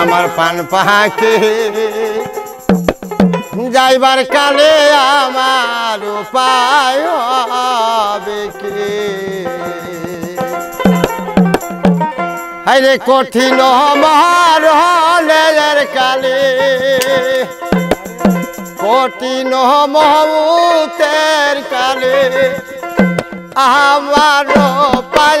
আমার পান পাহাকে। যাইবার কালে আমার উপায় হাইরে কঠিন আমার হলের কালে। কঠিন মহমুতের কালে। আমার পাই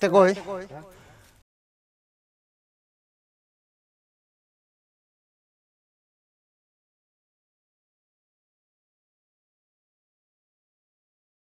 te coi